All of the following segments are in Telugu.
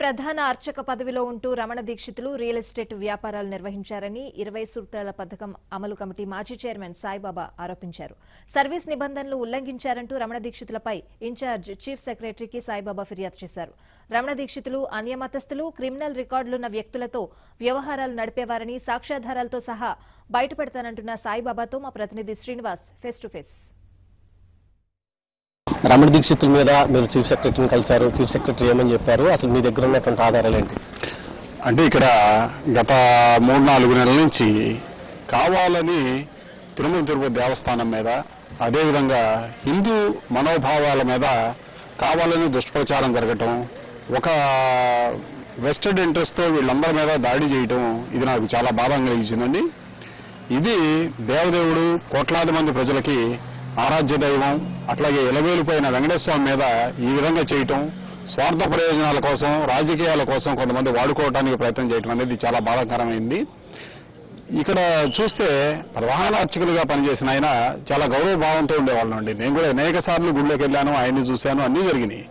ప్రధాన అర్చక పదవిలో ఉంటూ రమణ దీక్షితులు రియల్ ఎస్టేట్ వ్యాపారాలు నిర్వహించారని ఇరవై సూత్రాల పథకం అమలు కమిటీ మాజీ చైర్మన్ సాయిబాబా ఆరోపించారు. సర్వీస్ నిబంధనలు ఉల్లంఘించారంటూ రమణ దీక్షితులపై ఇన్ఛార్జ్ చీఫ్ సెక్రటరీకి సాయిబాబా ఫిర్యాదు చేశారు. రమణ దీక్షితులు అన్యమతస్థులు క్రిమినల్ రికార్డులున్న వ్యక్తులతో వ్యవహారాలు నడిపేవారని సాక్ష్యాధారాలతో సహా బయటపెడతానంటున్న సాయిబాబాతో మా ప్రతినిధి Srinivas face to face. Ramana దీక్షితుల మీద మీరు చీఫ్ సెక్రటరీని కలిశారు. చీఫ్ సెక్రటరీ ఏమని చెప్పారు? అసలు మీ దగ్గర ఉన్నటువంటి ఆధారాలు ఏంటి? అంటే ఇక్కడ గత మూడు నాలుగు నెలల నుంచి కావాలని తిరుమల తిరుపతి దేవస్థానం మీద అదేవిధంగా హిందూ మనోభావాల మీద కావాలని దుష్ప్రచారం జరగటం ఒక వెస్టెడ్ ఇంట్రెస్ట్తో వీళ్ళందరి మీద దాడి చేయటం ఇది నాకు చాలా బాధం కలిగించిందండి. ఇది దేవదేవుడు కోట్లాది మంది ప్రజలకి ఆరాధ్య దైవం అట్లాగే ఎలవేలిపోయిన వెంకటేశ్వర మీద ఈ విధంగా చేయటం స్వార్థ ప్రయోజనాల కోసం రాజకీయాల కోసం కొంతమంది వాడుకోవడానికి ప్రయత్నం చేయటం అనేది చాలా బాధాకరమైంది. ఇక్కడ చూస్తే ప్రధాన అర్చకులుగా పనిచేసిన ఆయన చాలా గౌరవ భావంతో ఉండేవాళ్ళం అండి. నేను కూడా అనేక సార్లు గుళ్ళోకి వెళ్ళాను ఆయన్ని చూశాను అన్నీ జరిగినాయి.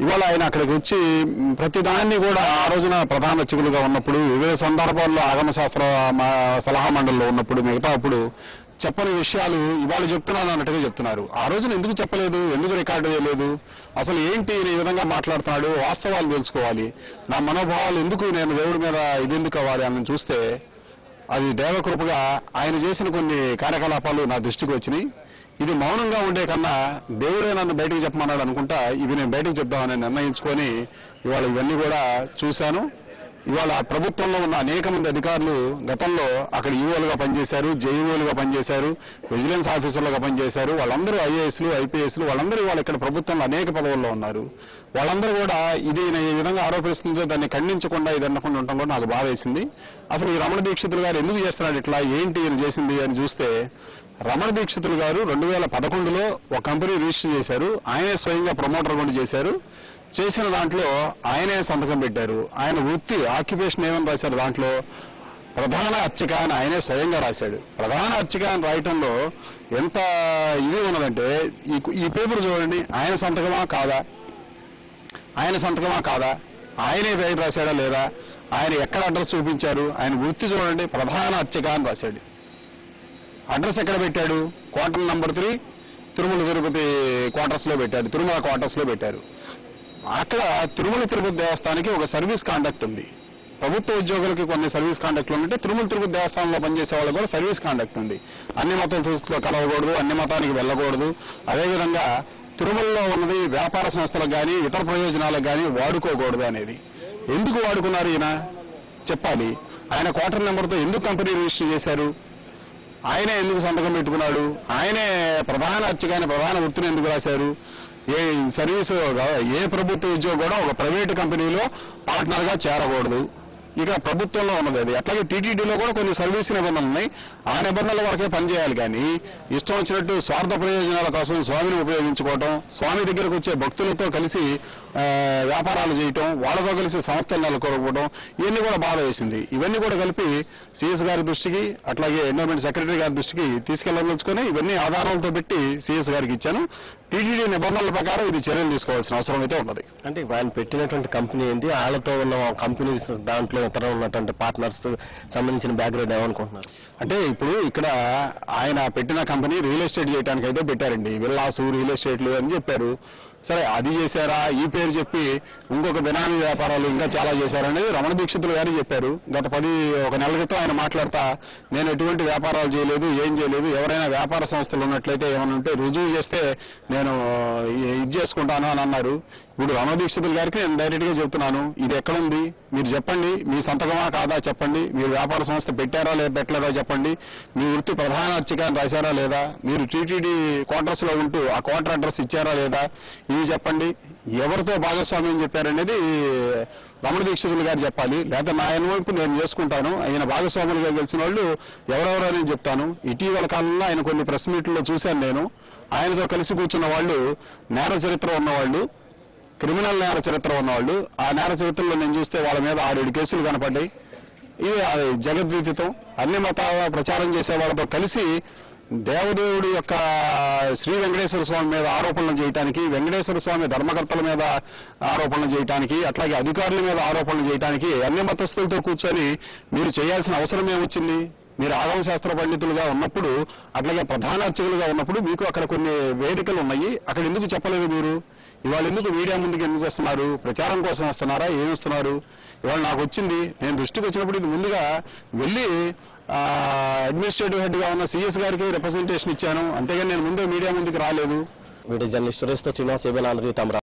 ఇవాళ ఆయన అక్కడికి వచ్చి ప్రతిదాన్ని కూడా ఆ రోజున ప్రధాన అర్చకులుగా ఉన్నప్పుడు వివిధ సందర్భాల్లో ఆగమ శాస్త్ర మా సలహా మండలిలో ఉన్నప్పుడు మిగతా అప్పుడు చెప్పని విషయాలు ఇవాళ చెప్తున్నాను అన్నట్టుగా చెప్తున్నారు. ఆ రోజున ఎందుకు చెప్పలేదు? ఎందుకు రికార్డు చేయలేదు అసలు ఏంటి ఈ విధంగా మాట్లాడుతున్నాడు వాస్తవాలు తెలుసుకోవాలి. నా మనోభావాలు ఎందుకు నేను దేవుడి మీద ఇది ఎందుకు అవ్వాలి అని చూస్తే అది దేవకృపగా ఆయన చేసిన కొన్ని కార్యకలాపాలు నా దృష్టికి వచ్చినాయి. ఇది మౌనంగా ఉండే కన్నా దేవుడే నన్ను బయటకు చెప్పమన్నాడు అనుకుంటా ఇవి నేను బయటకు చెప్దామని నిర్ణయించుకొని ఇవాళ ఇవన్నీ కూడా చూశాను. ఇవాళ ప్రభుత్వంలో ఉన్న అనేక మంది అధికారులు గతంలో అక్కడ ఈఓలుగా పనిచేశారు జేఈఓలుగా పనిచేశారు విజిలెన్స్ ఆఫీసర్లుగా పనిచేశారు. వాళ్ళందరూ ఐఏఎస్లు ఐపీఎస్లు వాళ్ళందరూ ఇవాళ ఇక్కడ ప్రభుత్వంలో అనేక పదవుల్లో ఉన్నారు. వాళ్ళందరూ కూడా ఇది ఈ విధంగా ఆరోపిస్తుందో దాన్ని ఖండించకుండా ఇది అనకుండా ఉండటం కూడా నాకు బాధ వేసింది. అసలు ఈ రమణ దీక్షితులు గారు ఎందుకు చేస్తున్నాడు ఇట్లా? ఏంటి ఈయన చేసింది అని చూస్తే రమణ దీక్షితులు గారు రెండు వేల పదకొండులో ఒక కంపెనీ రిజిస్టర్ చేశారు. ఆయనే స్వయంగా ప్రమోటర్ కూడా చేశారు. చేసిన దాంట్లో ఆయనే సంతకం పెట్టారు. ఆయన వృత్తి ఆక్యుపేషన్ ఏమని రాశారు దాంట్లో? ప్రధాన అర్చక అని ఆయనే స్వయంగా రాశాడు. ప్రధాన అర్చక అని రాయటంలో ఎంత ఇది ఉన్నదంటే ఈ ఈ పేపర్ చూడండి ఆయన సంతకమా కాదా? ఆయన సంతకమా కాదా? ఆయనే పేరు రాశాడా లేదా? ఆయన ఎక్కడ అడ్రస్ చూపించారు? ఆయన వృత్తి చూడండి ప్రధాన అర్చక అని రాశాడు. అడ్రస్ ఎక్కడ పెట్టాడు? Quarter number three Tirumala Tirupati క్వార్టర్స్లో పెట్టాడు తిరుమల క్వార్టర్స్లో పెట్టారు. అక్కడ తిరుమల తిరుపతి దేవస్థానానికి ఒక సర్వీస్ కాండక్ట్ ఉంది. ప్రభుత్వ ఉద్యోగులకి కొన్ని సర్వీస్ కాండక్ట్లు ఉంటే తిరుమల తిరుపతి దేవస్థానంలో పనిచేసే వాళ్ళకి కూడా సర్వీస్ కాండక్ట్ ఉంది. అన్ని మతం చూస్తూ కలవకూడదు అన్ని మతానికి వెళ్ళకూడదు. అదేవిధంగా తిరుమలలో ఉన్నది వ్యాపార సంస్థలకు కానీ ఇతర ప్రయోజనాలకు కానీ వాడుకోకూడదు అనేది. ఎందుకు వాడుకున్నారు ఈయన? చెప్పాలి. ఆయన క్వార్టర్ నెంబర్తో ఎందుకు కంపెనీ రిజిస్టర్ చేశారు? ఆయనే ఎందుకు సంతకం పెట్టుకున్నాడు? ఆయనే ప్రధాన అర్చకాయన ప్రధాన వృత్తిని ఎందుకు రాశారు? ఏ సర్వీసు ఏ ప్రభుత్వ ఉద్యోగం కూడా ఒక ప్రైవేట్ కంపెనీలో పార్ట్నర్గా చేరకూడదు. ఇక ప్రభుత్వంలో ఉన్నది అది. అట్లాగే టీటీడీలో కూడా కొన్ని సర్వీస్ నిబంధనలు ఉన్నాయి? ఆ నిబంధనల వరకే పనిచేయాలి కానీ ఇష్టం వచ్చినట్టు స్వార్థ ప్రయోజనాల కోసం స్వామిని ఉపయోగించుకోవటం స్వామి దగ్గరకు వచ్చే భక్తులతో కలిసి వ్యాపారాలు చేయటం వాళ్ళతో కలిసి సంస్థలు నెలకొరకపోవడం ఇవన్నీ కూడా బాధ వేసింది. ఇవన్నీ కూడా కలిపి సిఎస్ గారి దృష్టికి అట్లాగే ఎన్విరాన్మెంట్ సెక్రటరీ గారి దృష్టికి తీసుకెళ్ళదలుచుకొని ఇవన్నీ ఆధారాలతో పెట్టి సిఎస్ గారికి ఇచ్చాను. టీటీడీ నిబంధనల ప్రకారం ఇది చర్యలు తీసుకోవాల్సిన అవసరం అయితే ఉన్నది. అంటే ఆయన పెట్టినటువంటి కంపెనీ ఏంటి వాళ్ళతో ఉన్న కంపెనీ దాంట్లో ఇతర ఉన్నటువంటి పార్ట్నర్స్ సంబంధించిన బ్యాక్గ్రౌండ్ ఏమనుకుంటున్నారు? అంటే ఇప్పుడు ఇక్కడ ఆయన పెట్టిన కంపెనీ రియల్ ఎస్టేట్ చేయడానికి అయితే పెట్టారండి. విల్లాసు రియల్ ఎస్టేట్లు అని చెప్పారు. సరే అది చేశారా? ఈ పేరు చెప్పి ఇంకొక బినామీ వ్యాపారాలు ఇంకా చాలా చేశారనేది రమణ దీక్షితులు గారు చెప్పారు. గత పది ఒక నెల క్రితం ఆయన మాట్లాడతా నేను ఎటువంటి వ్యాపారాలు చేయలేదు ఏం చేయలేదు ఎవరైనా వ్యాపార సంస్థలు ఉన్నట్లయితే ఏమైనా ఉంటే రుజువు చేస్తే నేను ఇది చేసుకుంటాను అని అన్నారు. ఇప్పుడు రమణ దీక్షితులు గారికి నేను డైరెక్ట్గా చెప్తున్నాను ఇది ఎక్కడుంది? మీరు చెప్పండి మీ సంతకమా కాదా చెప్పండి మీరు వ్యాపార సంస్థ పెట్టారా లేదా పెట్టలేదా చెప్పండి మీ వృత్తి ప్రధాన అర్చక రాశారా లేదా మీరు టీటీడీ క్వార్టర్స్లో ఉంటూ ఆ క్వార్టర్ అడ్రస్ ఇచ్చారా లేదా ఇవి చెప్పండి. ఎవరితో భాగస్వామ్యం చెప్పారనేది రమణ దీక్షితులు గారు చెప్పాలి. లేకపోతే నా అనుభవం నేను చేసుకుంటాను. ఆయన భాగస్వాములుగా తెలిసిన వాళ్ళు ఎవరెవరో నేను చెప్తాను. ఇటీవల కాలంలో ఆయన కొన్ని ప్రెస్ మీట్లలో చూశాను నేను. ఆయనతో కలిసి కూర్చున్న వాళ్ళు నేర చరిత్ర ఉన్నవాళ్ళు క్రిమినల్ నేర చరిత్ర ఉన్నవాళ్ళు. ఆ నేర చరిత్రలో నేను చూస్తే వాళ్ళ మీద ఆరేడు కేసులు కనపడ్డాయి. ఇది జగద్వీతితో అన్ని మతాల ప్రచారం చేసే వాళ్ళతో కలిసి దేవదేవుడి యొక్క శ్రీ వెంకటేశ్వర స్వామి మీద ఆరోపణలు చేయడానికి వెంకటేశ్వర స్వామి ధర్మకర్తల మీద ఆరోపణలు చేయడానికి అట్లాగే అధికారుల మీద ఆరోపణలు చేయడానికి అన్ని మతస్థులతో కూర్చొని మీరు చేయాల్సిన అవసరం ఏమొచ్చింది? మీరు ఆగమ శాస్త్ర పండితులుగా ఉన్నప్పుడు అట్లాగే ప్రధాన అర్చకులుగా ఉన్నప్పుడు మీకు అక్కడ కొన్ని వేదికలు ఉన్నాయి. అక్కడ ఎందుకు చెప్పలేదు మీరు? ఇవాళ ఎందుకు మీడియా ముందుకు ఎందుకు వస్తున్నారు? ప్రచారం కోసం వస్తున్నారా? ఏం వస్తున్నారు? ఇవాళ నాకు వచ్చింది. నేను దృష్టికి వచ్చినప్పుడు ఇది ముందుగా వెళ్ళి అడ్మినిస్ట్రేటివ్ హెడ్గా ఉన్న సిఎస్ గారికి రిప్రజెంటేషన్ ఇచ్చాను. అంతేగాని నేను ముందే మీడియా ముందుకు రాలేదు. వీడియో జర్నలిస్ట్ శ్రీనివాస్ ఏబెల్ ఆంధ్రీ